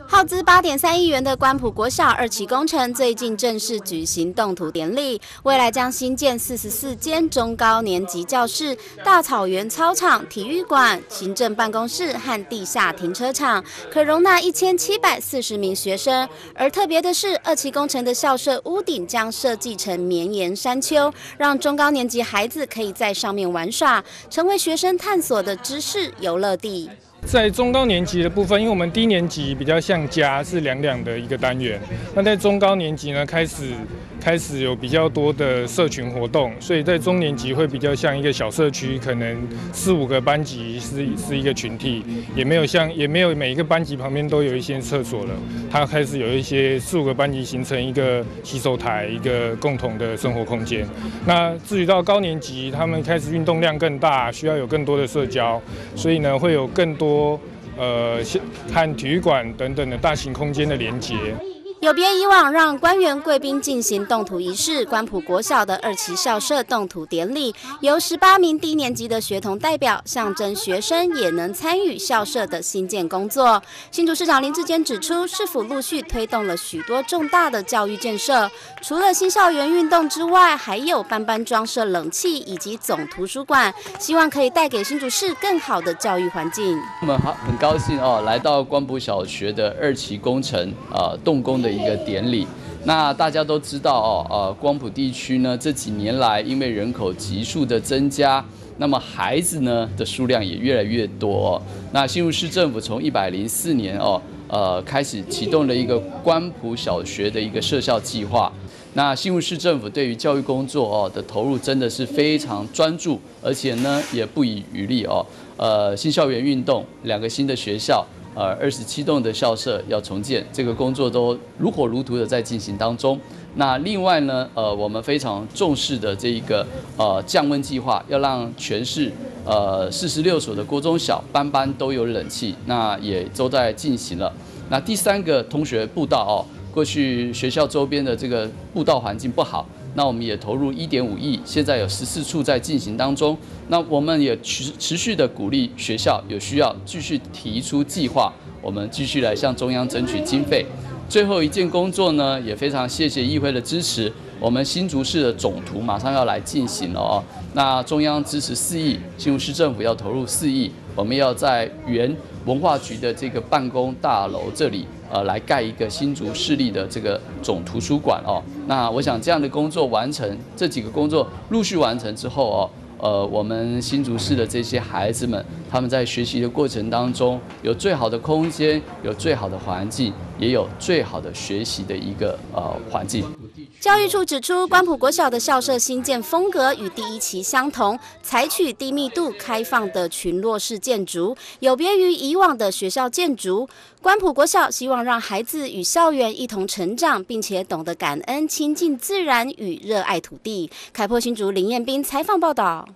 耗资八点三亿元的关埔国小二期工程最近正式举行动土典礼，未来将新建四十四间中高年级教室、大草原操场、体育馆、行政办公室和地下停车场，可容纳一千七百四十名学生。而特别的是，二期工程的校舍屋顶将设计成绵延山丘，让中高年级孩子可以在上面玩耍，成为学生探索的知识游乐地。在中高年级的部分，因为我们低年级比较像家，是两两的一个单元。那在中高年级呢，开始。开始有比较多的社群活动，所以在中年级会比较像一个小社区，可能四五个班级是是一个群体，也没有像也没有每一个班级旁边都有一些厕所了。它开始有一些四五个班级形成一个洗手台，一个共同的生活空间。那至于到高年级，他们开始运动量更大，需要有更多的社交，所以呢会有更多呃和体育馆等等的大型空间的连接。有别以往让官员贵宾进行动土仪式，关埔国小的二期校舍动土典礼由十八名低年级的学童代表，象征学生也能参与校舍的新建工作。新竹市长林志坚指出，市府陆续推动了许多重大的教育建设，除了新校园运动之外，还有班班装设冷气以及总图书馆，希望可以带给新竹市更好的教育环境。我们好很高兴哦，来到关埔小学的二期工程啊动工的。一个典礼，那大家都知道哦，呃，光谱地区呢这几年来因为人口急速的增加，那么孩子呢的数量也越来越多。那新竹市政府从一百零四年哦，呃，开始启动了一个光谱小学的一个设校计划。那新竹市政府对于教育工作哦的投入真的是非常专注，而且呢也不遗余力哦。呃，新校园运动，两个新的学校。呃，二十七栋的校舍要重建，这个工作都如火如荼的在进行当中。那另外呢，呃，我们非常重视的这一个呃降温计划，要让全市呃四十六所的国中小班班都有冷气，那也都在进行了。那第三个同学步道哦，过去学校周边的这个步道环境不好。那我们也投入一点五亿，现在有十四处在进行当中。那我们也持持续的鼓励学校有需要继续提出计划，我们继续来向中央争取经费。最后一件工作呢，也非常谢谢议会的支持，我们新竹市的总图马上要来进行了哦。那中央支持四亿，新竹市政府要投入四亿，我们要在原文化局的这个办公大楼这里。呃，来盖一个新竹市立的这个总图书馆哦。那我想这样的工作完成，这几个工作陆续完成之后哦，呃，我们新竹市的这些孩子们，他们在学习的过程当中，有最好的空间，有最好的环境，也有最好的学习的一个呃环境。教育处指出，关埔国小的校舍新建风格与第一期相同，采取低密度开放的群落式建筑，有别于以往的学校建筑。关埔国小希望让孩子与校园一同成长，并且懂得感恩、亲近自然与热爱土地。开破新竹林彦斌采访报道。